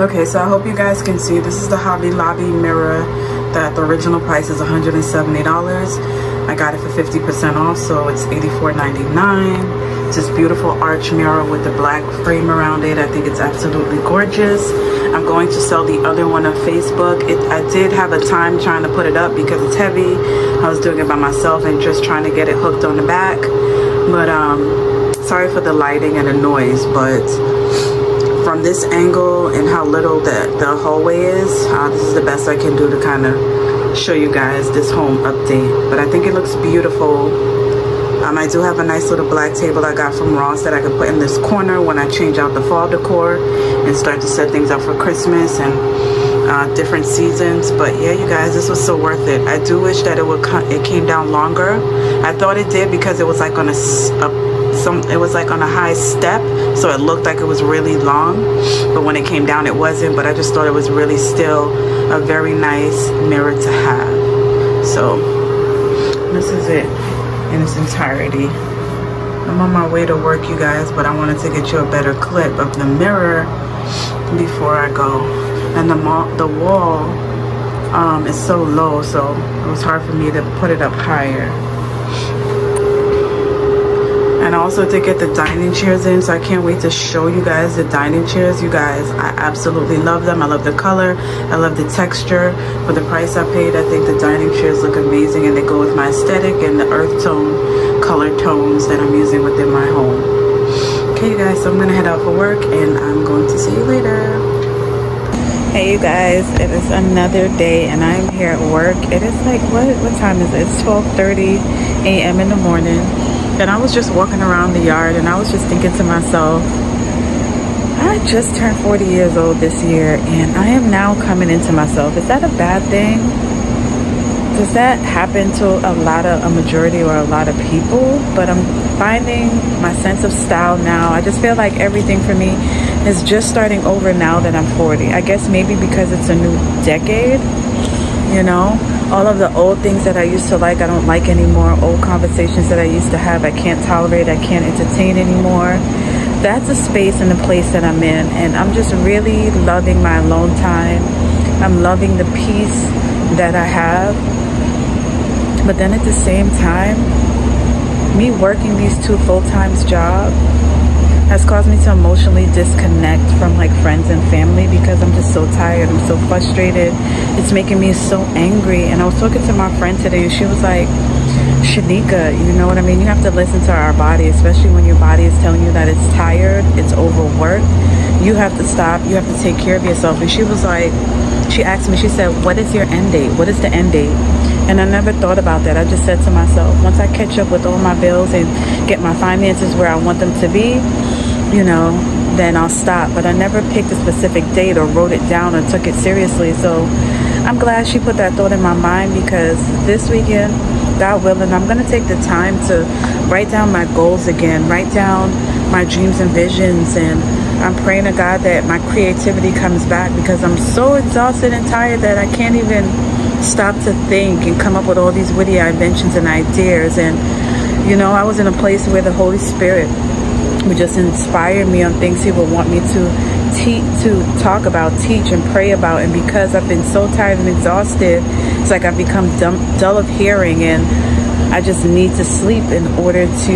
Okay, so I hope you guys can see. This is the Hobby Lobby mirror that the original price is $170. I got it for 50% off, so it's $84.99. It's this beautiful arch mirror with the black frame around it. I think it's absolutely gorgeous. I'm going to sell the other one on Facebook. It, I did have a time trying to put it up because it's heavy. I was doing it by myself and just trying to get it hooked on the back. But um, sorry for the lighting and the noise, but from this angle and how little the, the hallway is, uh, this is the best I can do to kind of show you guys this home update. But I think it looks beautiful. Um, I do have a nice little black table I got from Ross that I can put in this corner when I change out the fall decor and start to set things up for Christmas and uh, different seasons. But yeah, you guys, this was so worth it. I do wish that it would it came down longer. I thought it did because it was like on a, a some it was like on a high step so it looked like it was really long but when it came down it wasn't but I just thought it was really still a very nice mirror to have. So this is it in its entirety. I'm on my way to work you guys but I wanted to get you a better clip of the mirror before I go. And the, the wall um, is so low so it was hard for me to put it up higher and also to get the dining chairs in so I can't wait to show you guys the dining chairs. You guys I absolutely love them. I love the color. I love the texture. For the price I paid I think the dining chairs look amazing and they go with my aesthetic and the earth tone color tones that I'm using within my home. Okay you guys so I'm gonna head out for work and I'm going to see you later. Hey you guys it is another day and i'm here at work. It is like what what time is it? It's 12 30 a.m in the morning and I was just walking around the yard and I was just thinking to myself, I just turned 40 years old this year and I am now coming into myself. Is that a bad thing? Does that happen to a lot of, a majority or a lot of people? But I'm finding my sense of style now. I just feel like everything for me is just starting over now that I'm 40. I guess maybe because it's a new decade, you know? All of the old things that I used to like, I don't like anymore. Old conversations that I used to have, I can't tolerate, I can't entertain anymore. That's a space and a place that I'm in. And I'm just really loving my alone time. I'm loving the peace that I have. But then at the same time, me working these two full-time jobs, has caused me to emotionally disconnect from like friends and family because I'm just so tired. I'm so frustrated. It's making me so angry. And I was talking to my friend today and she was like, Shaneika, you know what I mean? You have to listen to our body, especially when your body is telling you that it's tired, it's overworked. You have to stop. You have to take care of yourself. And she was like, she asked me, she said, what is your end date? What is the end date? And I never thought about that. I just said to myself, once I catch up with all my bills and get my finances where I want them to be, you know, then I'll stop. But I never picked a specific date or wrote it down or took it seriously. So I'm glad she put that thought in my mind because this weekend, God willing, I'm going to take the time to write down my goals again, write down my dreams and visions. And I'm praying to God that my creativity comes back because I'm so exhausted and tired that I can't even stop to think and come up with all these witty inventions and ideas. And, you know, I was in a place where the Holy Spirit would just inspire me on things he would want me to teach to talk about teach and pray about. And because i've been so tired and exhausted it's like i've become dumb, dull of hearing. And i just need to sleep in order to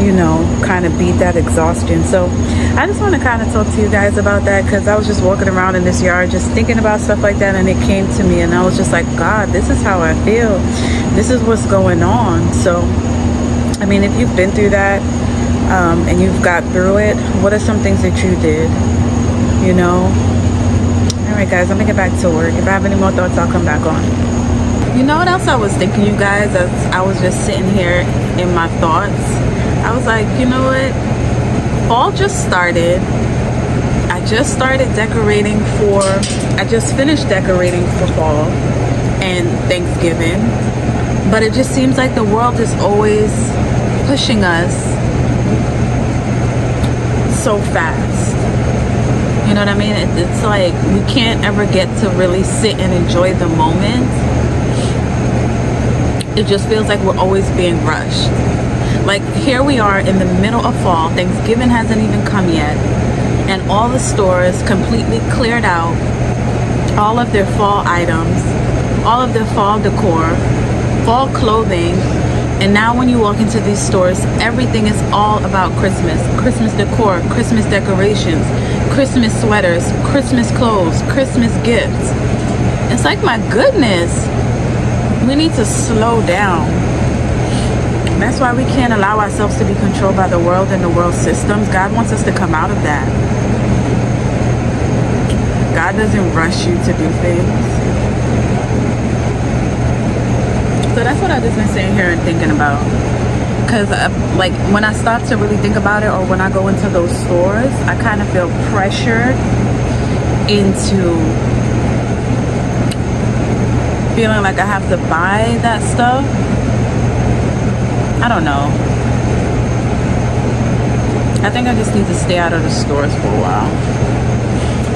you know kind of beat that exhaustion. So i just want to kind of talk to you guys about that because i was just walking around in this yard just thinking about stuff like that and it came to me and i was just like god this is how i feel this is what's going on so i mean if you've been through that um, and you've got through it, what are some things that you did? You know? All right, guys, let me get back to work. If I have any more thoughts, I'll come back on. You know what else I was thinking, you guys, as I was just sitting here in my thoughts? I was like, you know what? Fall just started. I just started decorating for, I just finished decorating for fall and Thanksgiving. But it just seems like the world is always pushing us so fast. You know what I mean? It's like we can't ever get to really sit and enjoy the moment. It just feels like we're always being rushed. Like here we are in the middle of fall. Thanksgiving hasn't even come yet. and all the stores completely cleared out all of their fall items, all of their fall decor, fall clothing. And now when you walk into these stores, everything is all about Christmas. Christmas decor, Christmas decorations, Christmas sweaters, Christmas clothes, Christmas gifts. It's like, my goodness, we need to slow down. That's why we can't allow ourselves to be controlled by the world and the world systems. God wants us to come out of that. God doesn't rush you to do things. So that's what I've just been sitting here and thinking about. Because, uh, like, when I start to really think about it, or when I go into those stores, I kind of feel pressured into feeling like I have to buy that stuff. I don't know. I think I just need to stay out of the stores for a while.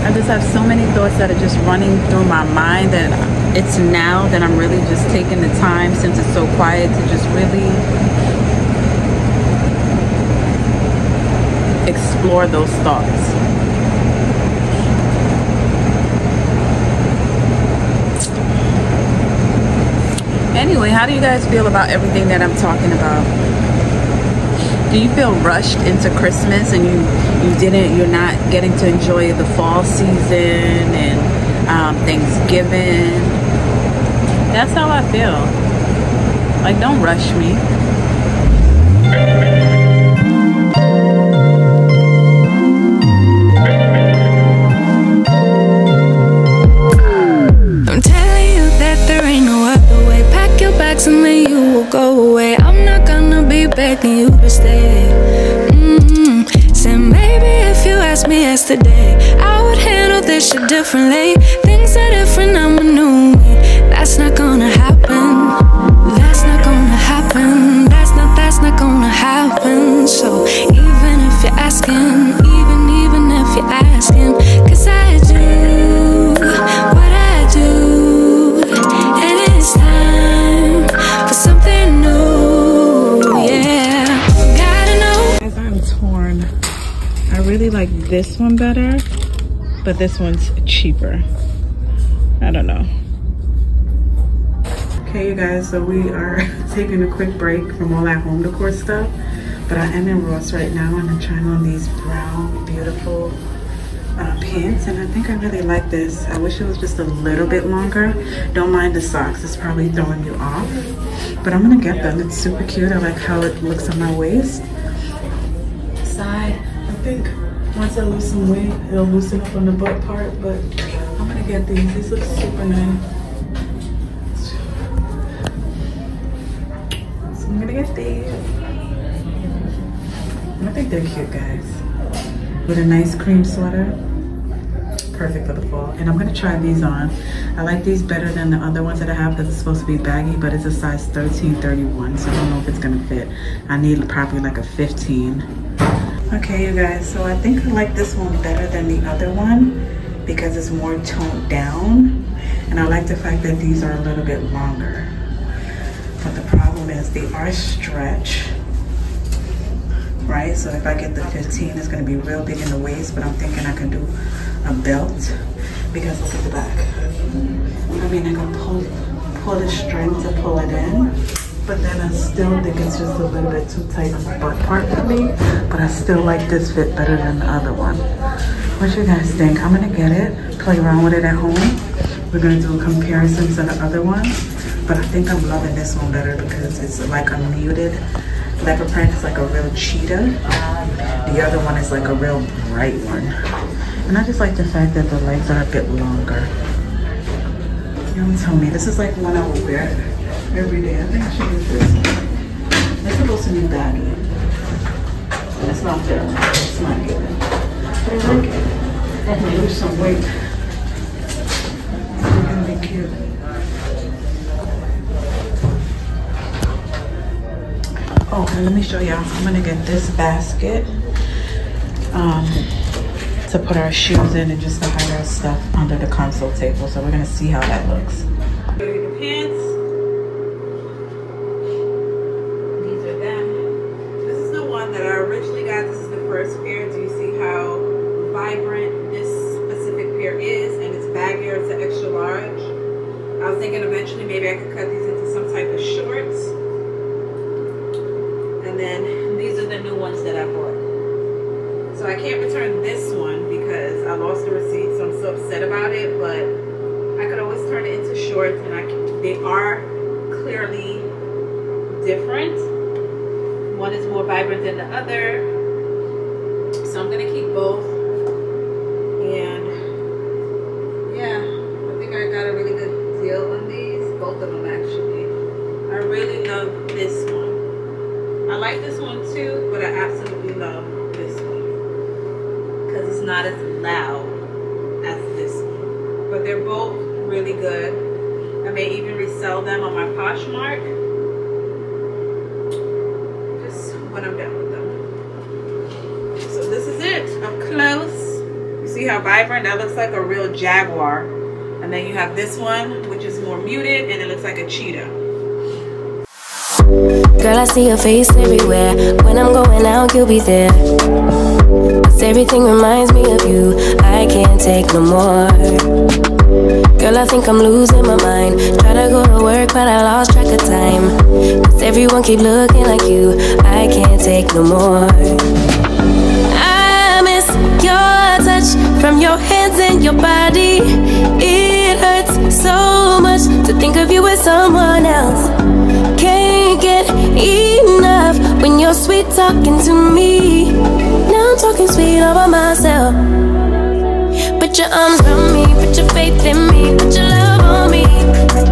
I just have so many thoughts that are just running through my mind that it's now that I'm really just taking the time since it's so quiet to just really explore those thoughts. How do you guys feel about everything that I'm talking about? Do you feel rushed into Christmas and you you didn't you're not getting to enjoy the fall season and um, Thanksgiving? That's how I feel. Like, don't rush me. And then you will go away. I'm not gonna be begging you to stay. Mm -hmm. Said maybe if you asked me yesterday I would handle this shit differently. Things are different, I'm a new me That's not gonna this one better, but this one's cheaper. I don't know. Okay, you guys, so we are taking a quick break from all that home decor stuff, but I am in Ross right now and I'm trying on these brown, beautiful uh, pants and I think I really like this. I wish it was just a little bit longer. Don't mind the socks, it's probably throwing you off, but I'm gonna get them. It's super cute. I like how it looks on my waist. Side, I think once I lose some weight, it'll loosen up on the butt part, but I'm gonna get these. These look super nice. So I'm gonna get these. I think they're cute, guys. With a nice cream sweater. Perfect for the fall. And I'm gonna try these on. I like these better than the other ones that I have because it's supposed to be baggy, but it's a size 13, 31. So I don't know if it's gonna fit. I need probably like a 15 Okay, you guys, so I think I like this one better than the other one because it's more toned down. And I like the fact that these are a little bit longer. But the problem is they are stretch, right? So if I get the 15, it's gonna be real big in the waist, but I'm thinking I can do a belt because look at the back. I mean, I can pull, pull the string to pull it in but then I still think it's just a little bit too tight on the butt part for me. But I still like this fit better than the other one. What you guys think? I'm gonna get it, play around with it at home. We're gonna do a comparison to the other one. But I think I'm loving this one better because it's like a muted leopard print. It's like a real cheetah. The other one is like a real bright one. And I just like the fact that the legs are a bit longer. You don't tell me. This is like one I would wear every day. I think she should use this. It's supposed to be baggy. It's not there. It's not good. But I like it. I'm gonna lose some weight. It's gonna be cute. Oh, and let me show y'all. I'm gonna get this basket um, to put our shoes in and just to hide our stuff under the console table. So we're gonna see how that looks. Pants. is, and it's baggier, it's an extra large. I was thinking eventually maybe I could cut these into some type of shorts. And then these are the new ones that I bought. So I can't return this one because I lost the receipt, so I'm so upset about it, but I could always turn it into shorts and I can, they are clearly different. One is more vibrant than the other. So I'm gonna keep both. Not as loud as this one. But they're both really good. I may even resell them on my Poshmark. Just when I'm done with them. So this is it, up close. You see how vibrant? That looks like a real jaguar. And then you have this one, which is more muted, and it looks like a cheetah. Girl, I see your face everywhere. When I'm going out, you'll be there. Cause everything reminds me of you. I can't take no more. Girl, I think I'm losing my mind. Try to go to work, but I lost track of time. Cause everyone keep looking like you. I can't take no more. I miss your touch from your hands and your body. It hurts so much to think of you with someone else. Can't get enough when you're sweet talking to me. Now talking sweet all by myself. Put your arms around me, put your faith in me, put your love on me.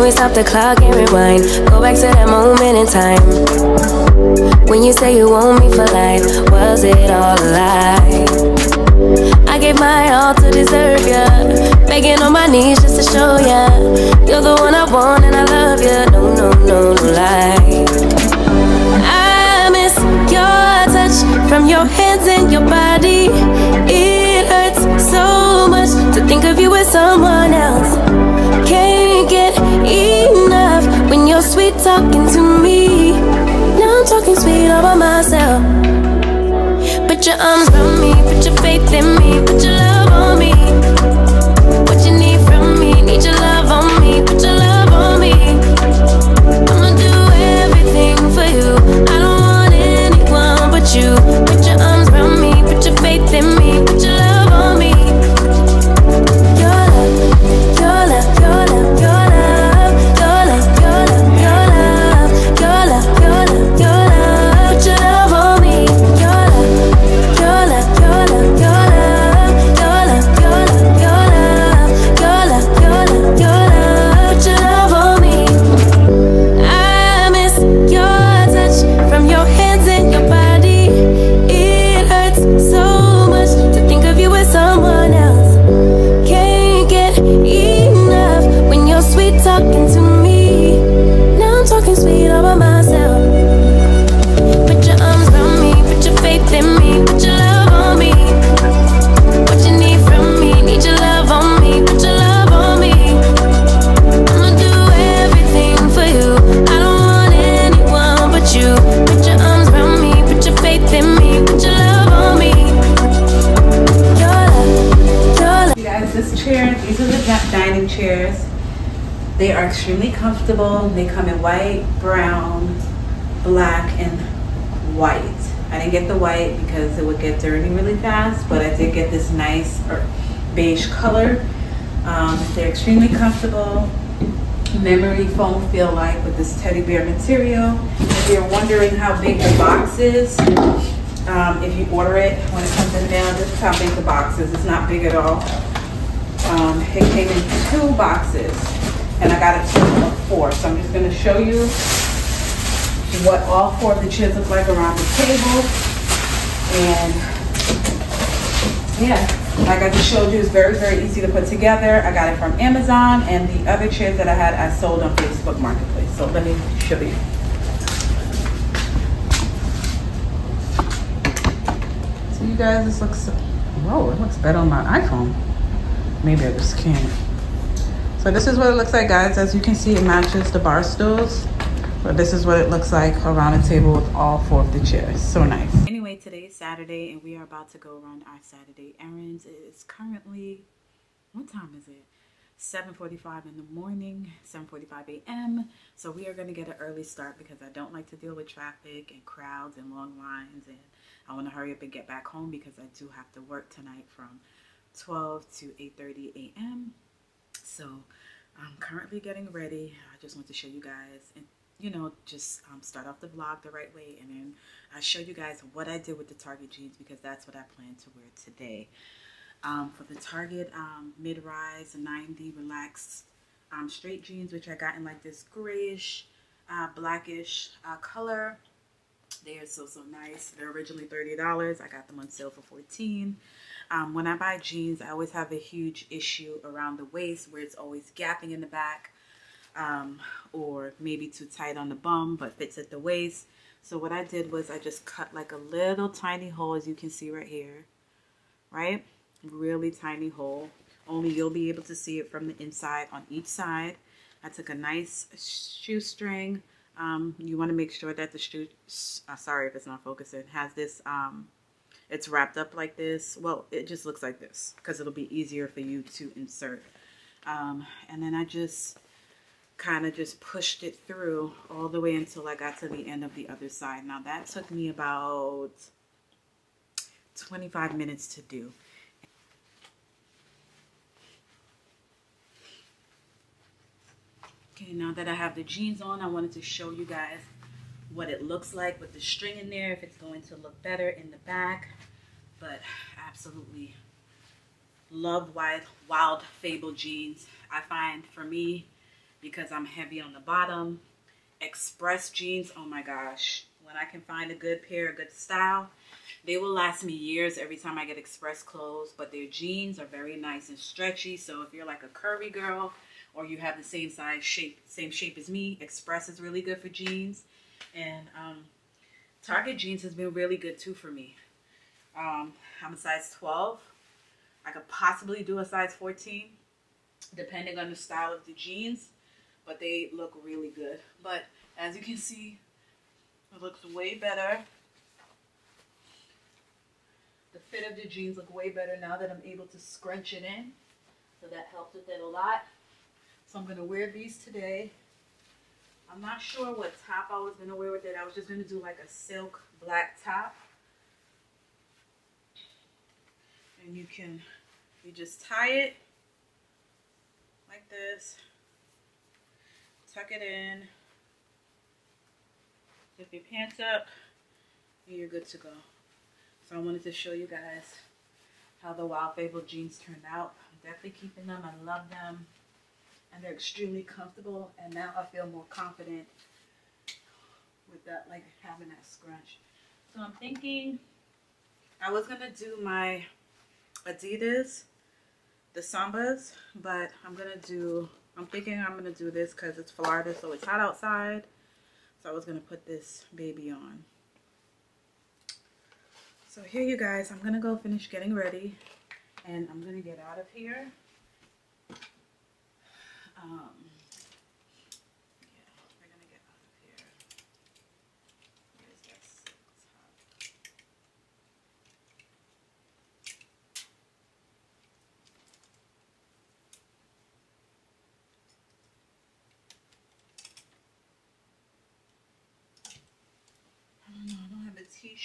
Can we stop the clock and rewind? Go back to that moment in time. When you say you want me for life, was it all a lie? I gave my all to deserve ya. Begging on my knees just to show ya. You're the one I want and I love ya. No, no, no, no lie. I miss your touch from your hands and your body. It hurts so much to think of you with someone else. Enough when you're sweet talking to me. Now I'm talking sweet all by myself. Put your arms around me, put your faith in me, put your really fast, but I did get this nice beige color. Um, they're extremely comfortable. Memory foam feel like with this teddy bear material. If you're wondering how big the box is, um, if you order it when it comes in the mail, this is how big the box is. It's not big at all. Um, it came in two boxes, and I got a total of four. So I'm just going to show you what all four of the chairs look like around the table. And yeah, like I just showed you, it's very, very easy to put together. I got it from Amazon, and the other chairs that I had, I sold on Facebook Marketplace. So let me show you. So you guys, this looks, whoa, it looks better on my iPhone. Maybe I just can't. So this is what it looks like, guys. As you can see, it matches the bar stools. But this is what it looks like around the table with all four of the chairs. So nice. Today is Saturday and we are about to go run our Saturday errands. It is currently, what time is it? 7.45 in the morning, 7.45 a.m. So we are going to get an early start because I don't like to deal with traffic and crowds and long lines. And I want to hurry up and get back home because I do have to work tonight from 12 to 8.30 a.m. So I'm currently getting ready. I just want to show you guys you know, just um, start off the vlog the right way and then I show you guys what I did with the Target jeans because that's what I plan to wear today. Um, for the Target um, mid-rise 90 relaxed um, straight jeans, which I got in like this grayish, uh, blackish uh, color. They are so, so nice. They're originally $30. I got them on sale for 14 um, When I buy jeans, I always have a huge issue around the waist where it's always gapping in the back um, or maybe too tight on the bum but fits at the waist. So what I did was I just cut like a little tiny hole as you can see right here, right? Really tiny hole. Only you'll be able to see it from the inside on each side. I took a nice shoestring. Um, you want to make sure that the shoe, uh, sorry if it's not focusing, has this, um, it's wrapped up like this. Well, it just looks like this because it'll be easier for you to insert. Um, and then I just kind of just pushed it through all the way until I got to the end of the other side. Now that took me about 25 minutes to do. Okay, now that I have the jeans on, I wanted to show you guys what it looks like with the string in there, if it's going to look better in the back. But absolutely love wild, wild Fable jeans. I find for me, because I'm heavy on the bottom. Express jeans, oh my gosh. When I can find a good pair, a good style, they will last me years every time I get Express clothes. But their jeans are very nice and stretchy. So if you're like a curvy girl or you have the same size shape, same shape as me, Express is really good for jeans. And um, Target jeans has been really good too for me. Um, I'm a size 12. I could possibly do a size 14 depending on the style of the jeans but they look really good. But as you can see, it looks way better. The fit of the jeans look way better now that I'm able to scrunch it in. So that helps with it a lot. So I'm going to wear these today. I'm not sure what top I was going to wear with it. I was just going to do like a silk black top. And you can, you just tie it like this tuck it in, zip your pants up, and you're good to go. So I wanted to show you guys how the Wild Fable jeans turned out. I'm definitely keeping them. I love them. And they're extremely comfortable. And now I feel more confident with that, like having that scrunch. So I'm thinking I was going to do my Adidas, the Sambas, but I'm going to do I'm thinking I'm going to do this because it's Florida, so it's hot outside. So I was going to put this baby on. So here you guys, I'm going to go finish getting ready. And I'm going to get out of here. Um,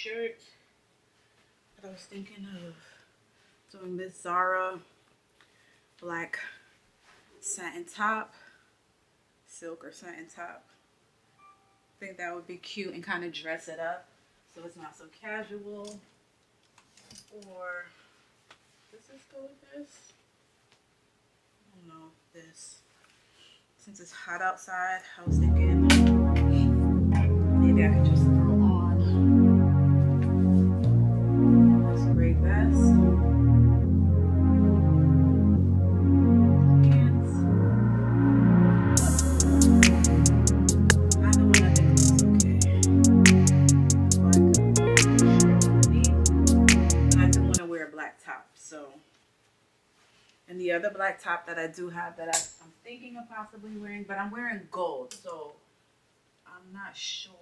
t-shirt that I was thinking of doing this Zara black satin top, silk or satin top. I think that would be cute and kind of dress it up so it's not so casual. Or does this go with this? I don't know this. Since it's hot outside, I was thinking maybe I could just And the other black top that I do have that I'm thinking of possibly wearing, but I'm wearing gold, so I'm not sure.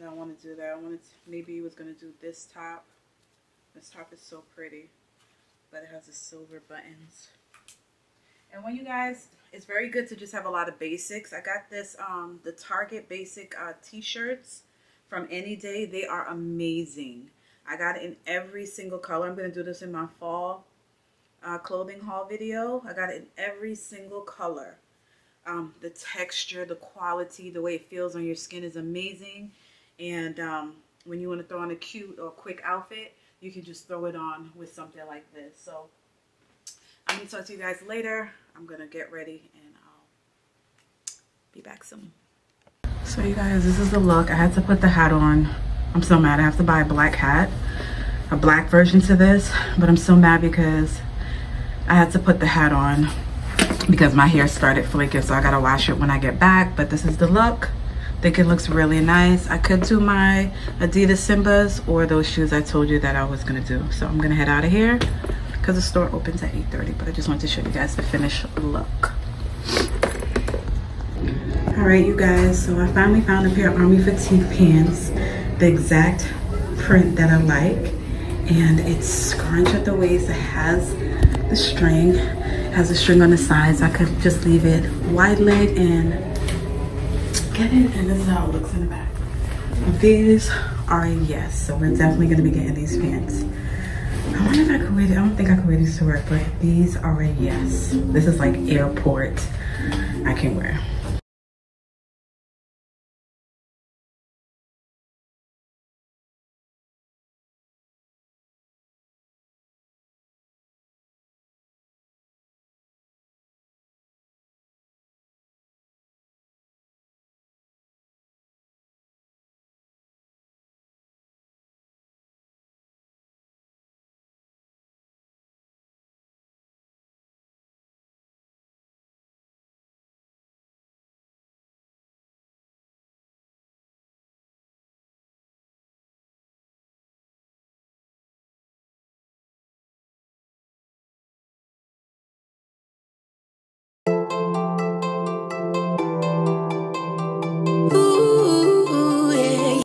I don't want to do that. I wanted to, maybe was going to do this top. This top is so pretty, but it has the silver buttons. And when you guys, it's very good to just have a lot of basics. I got this, um, the Target basic uh, t-shirts from A New Day. They are amazing. I got it in every single color. I'm going to do this in my fall uh, clothing haul video. I got it in every single color. Um, the texture, the quality, the way it feels on your skin is amazing. And um, when you want to throw on a cute or quick outfit, you can just throw it on with something like this. So I'm going to talk to you guys later. I'm going to get ready and I'll be back soon. So you guys, this is the look. I had to put the hat on. I'm so mad. I have to buy a black hat, a black version to this. But I'm so mad because I had to put the hat on because my hair started flaking. So I got to wash it when I get back. But this is the look think it looks really nice. I could do my Adidas Sambas or those shoes I told you that I was gonna do. So I'm gonna head out of here because the store opens at 8.30, but I just wanted to show you guys the finished look. All right, you guys, so I finally found a pair of Army Fatigue pants, the exact print that I like. And it's scrunch at the waist, it has the string, has a string on the sides. I could just leave it wide leg and get it and this is how it looks in the back. These are a yes, so we're definitely gonna be getting these pants. I wonder if I could wear. I don't think I could wear these to work, but these are a yes. This is like airport I can wear.